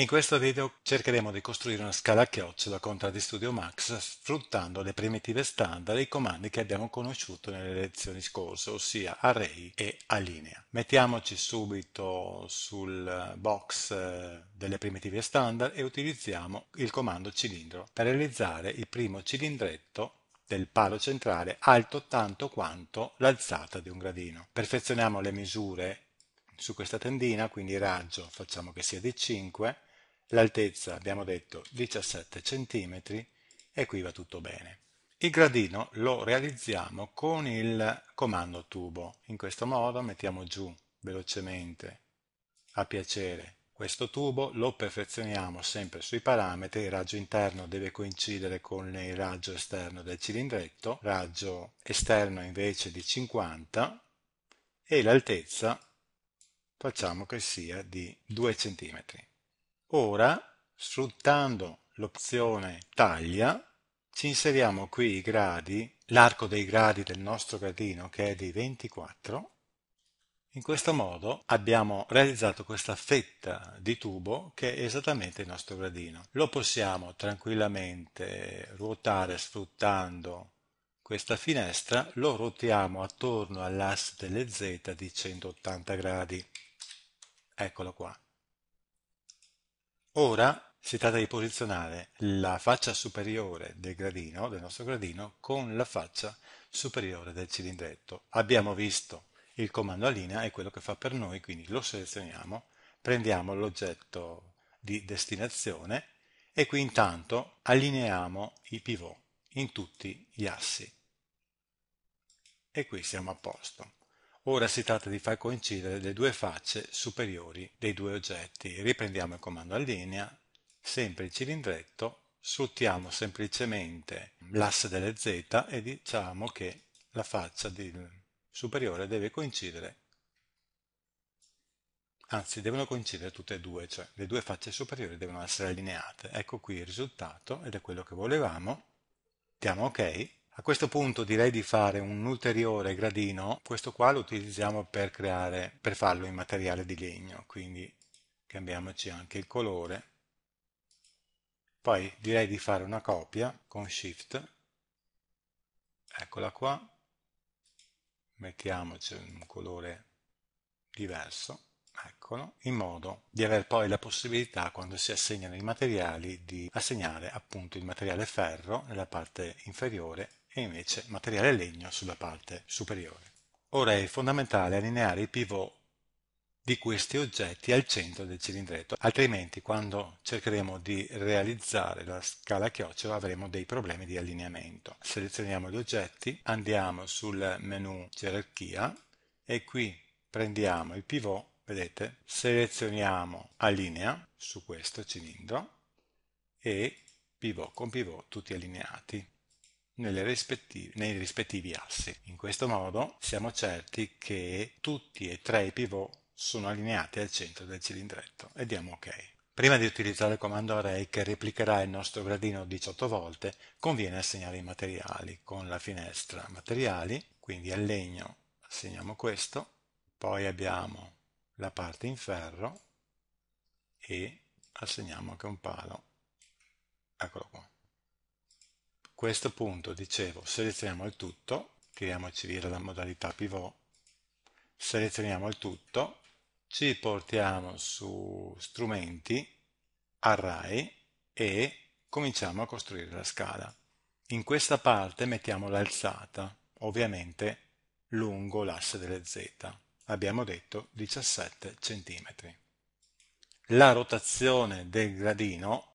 In questo video cercheremo di costruire una scala a chiocciola con 3D Studio Max sfruttando le primitive standard e i comandi che abbiamo conosciuto nelle lezioni scorse, ossia array e alinea. Mettiamoci subito sul box eh, delle primitive standard e utilizziamo il comando cilindro per realizzare il primo cilindretto del palo centrale alto tanto quanto l'alzata di un gradino. Perfezioniamo le misure su questa tendina, quindi raggio facciamo che sia di 5 l'altezza abbiamo detto 17 cm e qui va tutto bene. Il gradino lo realizziamo con il comando tubo. In questo modo mettiamo giù velocemente a piacere questo tubo, lo perfezioniamo sempre sui parametri, il raggio interno deve coincidere con il raggio esterno del cilindretto, raggio esterno invece di 50 e l'altezza facciamo che sia di 2 cm. Ora, sfruttando l'opzione taglia, ci inseriamo qui i gradi, l'arco dei gradi del nostro gradino che è di 24. In questo modo abbiamo realizzato questa fetta di tubo che è esattamente il nostro gradino. Lo possiamo tranquillamente ruotare sfruttando questa finestra, lo ruotiamo attorno all'asse delle Z di 180 gradi. Eccolo qua. Ora si tratta di posizionare la faccia superiore del gradino, del nostro gradino, con la faccia superiore del cilindretto. Abbiamo visto il comando a linea è quello che fa per noi, quindi lo selezioniamo, prendiamo l'oggetto di destinazione e qui intanto allineiamo i pivot in tutti gli assi. E qui siamo a posto. Ora si tratta di far coincidere le due facce superiori dei due oggetti. Riprendiamo il comando a linea, sempre il cilindretto, sfruttiamo semplicemente l'asse delle Z e diciamo che la faccia superiore deve coincidere, anzi devono coincidere tutte e due, cioè le due facce superiori devono essere allineate. Ecco qui il risultato ed è quello che volevamo. Diamo ok a questo punto direi di fare un ulteriore gradino, questo qua lo utilizziamo per creare, per farlo in materiale di legno, quindi cambiamoci anche il colore. Poi direi di fare una copia con Shift, eccola qua, mettiamoci un colore diverso, eccolo, in modo di avere poi la possibilità quando si assegnano i materiali di assegnare appunto il materiale ferro nella parte inferiore e invece materiale legno sulla parte superiore. Ora è fondamentale allineare i pivot di questi oggetti al centro del cilindretto, altrimenti quando cercheremo di realizzare la scala chiocciola avremo dei problemi di allineamento. Selezioniamo gli oggetti, andiamo sul menu gerarchia e qui prendiamo il pivot, vedete, selezioniamo allinea su questo cilindro e pivot con pivot tutti allineati rispettivi, nei rispettivi assi. In questo modo siamo certi che tutti e tre i pivot sono allineati al centro del cilindretto e diamo ok. Prima di utilizzare il comando array che replicherà il nostro gradino 18 volte, conviene assegnare i materiali con la finestra materiali, quindi al legno assegniamo questo, poi abbiamo la parte in ferro e assegniamo anche un palo, eccolo qua questo punto, dicevo, selezioniamo il tutto, tiriamoci via la modalità pivot, selezioniamo il tutto, ci portiamo su strumenti, array e cominciamo a costruire la scala. In questa parte mettiamo l'alzata, ovviamente lungo l'asse delle Z. Abbiamo detto 17 cm. La rotazione del gradino